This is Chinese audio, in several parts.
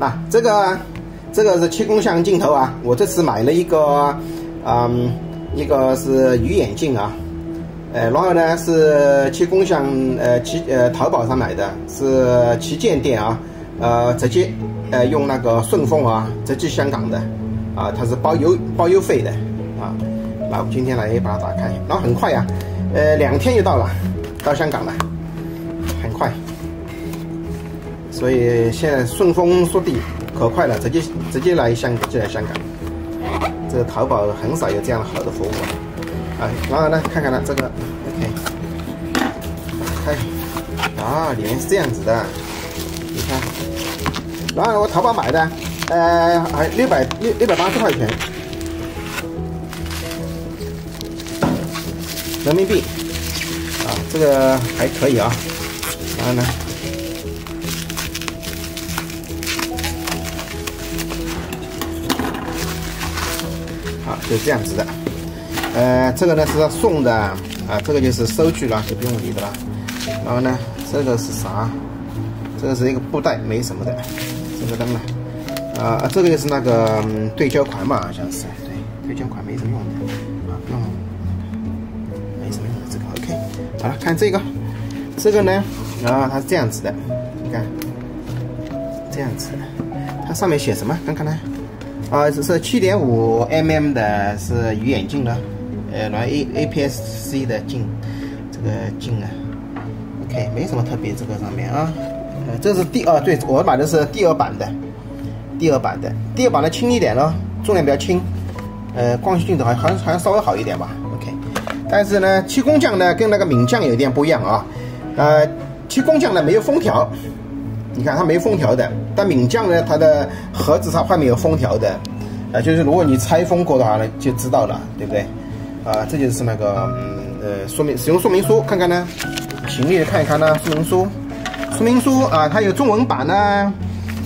那这个这个是七功像镜头啊，我这次买了一个，嗯，一个是鱼眼镜啊，呃，然后呢是七功像呃旗呃淘宝上买的，是旗舰店啊，呃直接呃用那个顺丰啊直寄香港的，啊，它是包邮包邮费的啊，那我今天来把它打开，然后很快呀，呃两天就到了，到香港了，很快。所以现在顺丰速递可快了，直接直接来香就来香港。这个淘宝很少有这样好的服务啊！啊然后呢，看看呢这个，OK，开啊，里面是这样子的，你看。然后我淘宝买的，呃，还六百六六百八十块钱人民币啊，这个还可以啊。然后呢？就这样子的，呃，这个呢是送的啊，这个就是收据了，就不用理的了。然后呢，这个是啥？这个是一个布袋，没什么的。这个灯呢，啊，这个就是那个对焦款嘛，好像是。对，对焦款没什么用的，啊，不用，没什么用的这个。OK，好了，看这个，这个呢，啊，它是这样子的，你看，这样子，它上面写什么？看看呢？啊，这是七点五 mm 的，是鱼眼镜了，呃，然后 A A P S C 的镜，这个镜啊，OK，没什么特别，这个上面啊，呃，这是第二，对我买的是第二版的，第二版的，第二版的轻一点咯，重量比较轻，呃，光学镜头还好像好像稍微好一点吧，OK，但是呢，七工匠呢跟那个闽匠有点不一样啊，呃，七工匠呢没有封条。你看它没封条的，但闽酱呢，它的盒子上外面有封条的，啊，就是如果你拆封过的话呢，就知道了，对不对？啊，这就是那个呃说明使用说明书，看看呢，行李看一看呢，说明书，说明书啊，它有中文版呢，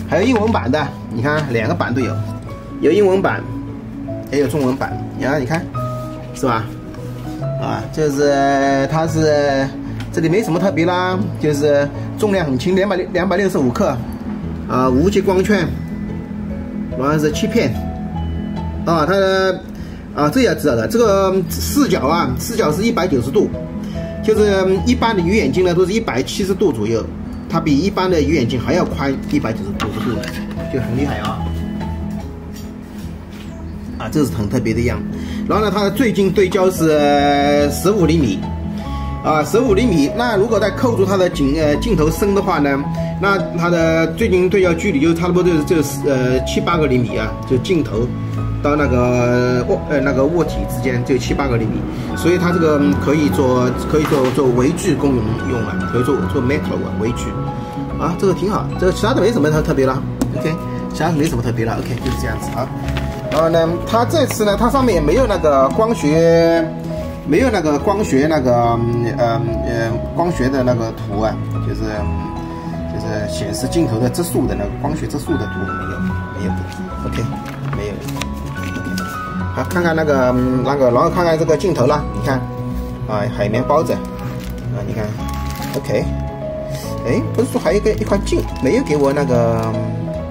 还有英文版的，你看两个版都有，有英文版，也有中文版，然后你看，是吧？啊，就是它是。这里没什么特别啦，就是重量很轻，两百两百六十五克，啊，无极光圈，然后是七片，啊，它的啊，这要知道的，这个视角啊，视角是一百九十度，就是一般的鱼眼镜呢都是一百七十度左右，它比一般的鱼眼镜还要宽一百九十九十度，就很厉害啊，啊，这是很特别的样，然后呢，它的最近对焦是十五厘米。啊，十五厘米，那如果再扣住它的镜呃镜头深的话呢，那它的最近对焦距离就差不多就是就是呃七八个厘米啊，就镜头到那个卧呃那个卧体之间就七八个厘米，所以它这个可以做可以做做微距功能用了，可以做做 macro 啊微距，啊这个挺好，这个其他的没什么特特别了，OK，其他没什么特别了，OK 就是这样子啊，然后呢，它这次呢，它上面也没有那个光学。没有那个光学那个呃呃光学的那个图啊，就是就是显示镜头的质数的那个光学质数的图没有没有，OK 没有。好看看那个那个然后看看这个镜头了，你看啊海绵包着啊你看 OK 哎不是说还有一个一块镜没有给我那个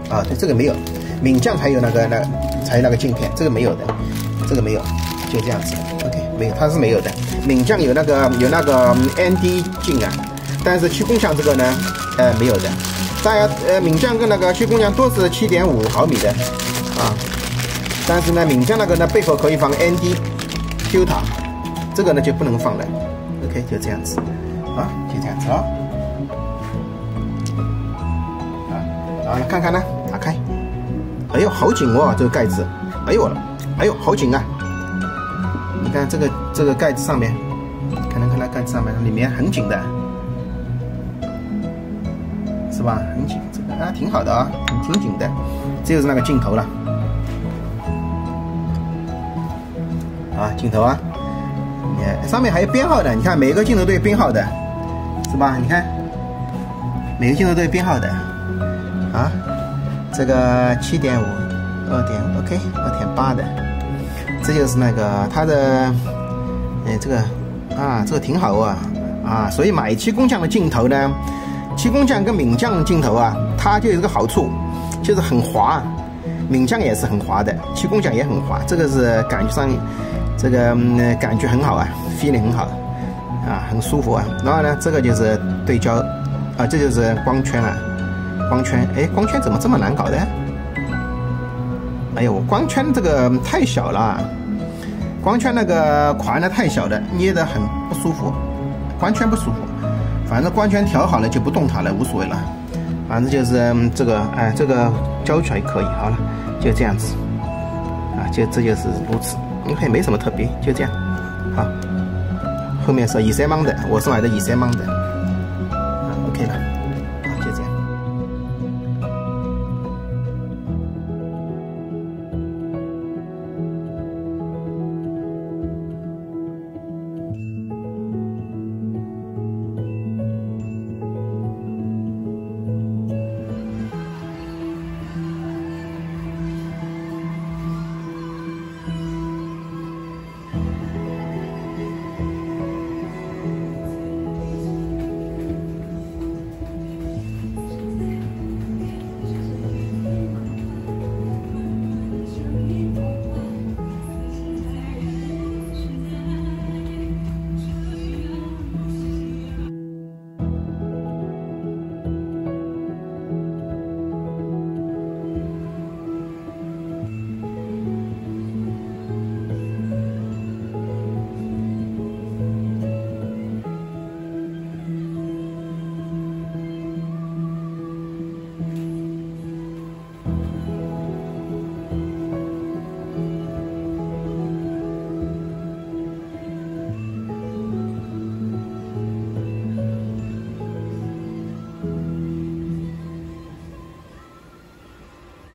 啊对这个没有，闽匠才有那个那才有那个镜片，这个没有的，这个没有就这样子 OK。没有，它是没有的。闽匠有那个有那个 ND 镜啊，但是七工匠这个呢，呃，没有的。大家呃，闽匠跟那个七工匠都是七点五毫米的啊，但是呢，闽匠那个呢背后可以放 ND filter，这个呢就不能放了。OK，就这样子啊，就这样子啊。啊，啊，看看呢，打开。哎呦，好紧哦，这个盖子。哎呦，哎呦，好紧啊。看这个这个盖子上面，可能看到盖子上面里面很紧的，是吧？很紧，这个啊挺好的啊，挺紧的。这就是那个镜头了，啊镜头啊，你上面还有编号的，你看每个镜头都有编号的，是吧？你看每个镜头都有编号的，啊，这个七点五，二点 OK，二点八的。这就是那个它的，哎，这个啊，这个挺好啊，啊，所以买七工匠的镜头呢，七工匠跟闽匠镜头啊，它就有个好处，就是很滑。闽匠也是很滑的，漆工匠也很滑，这个是感觉上，这个感觉很好啊，feeling 很好，啊，很舒服啊。然后呢，这个就是对焦，啊，这就是光圈啊，光圈，哎，光圈怎么这么难搞的？哎呦，光圈这个太小了，光圈那个款的太小的，捏的很不舒服，光圈不舒服。反正光圈调好了就不动它了，无所谓了。反正就是这个，哎，这个焦距还可以。好了，就这样子，啊，就这就是如此，也没什么特别，就这样。好，后面是 E 三芒的，我是买的 E 三芒的。